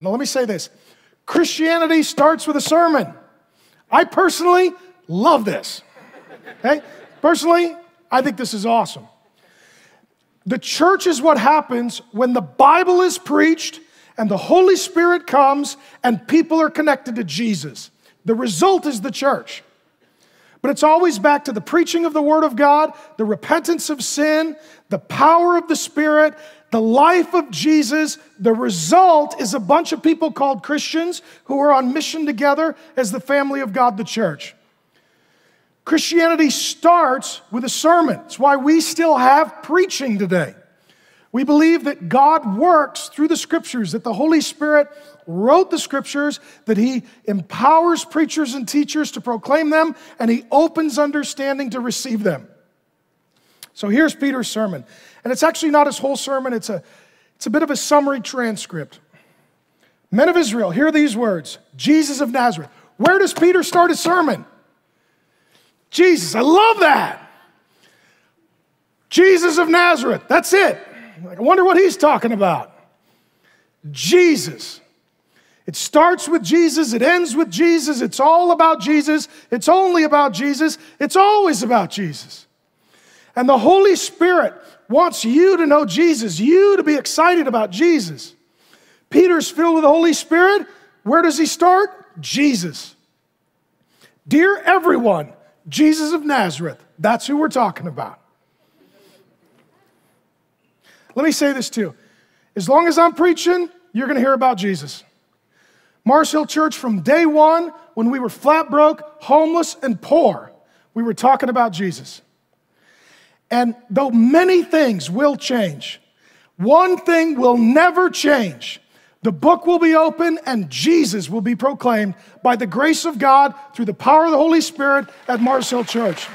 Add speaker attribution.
Speaker 1: Now, let me say this Christianity starts with a sermon. I personally love this. Okay? Personally, I think this is awesome. The church is what happens when the Bible is preached and the Holy Spirit comes and people are connected to Jesus. The result is the church. But it's always back to the preaching of the Word of God, the repentance of sin, the power of the Spirit, the life of Jesus. The result is a bunch of people called Christians who are on mission together as the family of God, the church. Christianity starts with a sermon. It's why we still have preaching today. We believe that God works through the scriptures, that the Holy Spirit wrote the scriptures, that He empowers preachers and teachers to proclaim them, and He opens understanding to receive them. So here's Peter's sermon. And it's actually not his whole sermon, it's a, it's a bit of a summary transcript. Men of Israel, hear these words Jesus of Nazareth. Where does Peter start his sermon? Jesus, I love that. Jesus of Nazareth, that's it. I wonder what he's talking about. Jesus. It starts with Jesus, it ends with Jesus, it's all about Jesus, it's only about Jesus, it's always about Jesus. And the Holy Spirit wants you to know Jesus, you to be excited about Jesus. Peter's filled with the Holy Spirit. Where does he start? Jesus. Dear everyone, Jesus of Nazareth, that's who we're talking about. Let me say this too. As long as I'm preaching, you're going to hear about Jesus. Mars Hill Church, from day one, when we were flat broke, homeless, and poor, we were talking about Jesus. And though many things will change, one thing will never change. The book will be open and Jesus will be proclaimed by the grace of God through the power of the Holy Spirit at Mars Hill Church.